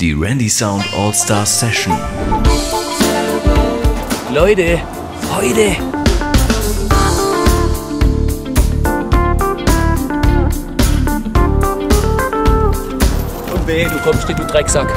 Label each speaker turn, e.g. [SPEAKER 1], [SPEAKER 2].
[SPEAKER 1] Die Randy Sound All-Star Session.
[SPEAKER 2] Leute, heute. Und weh, du kommst nicht, du Drecksack.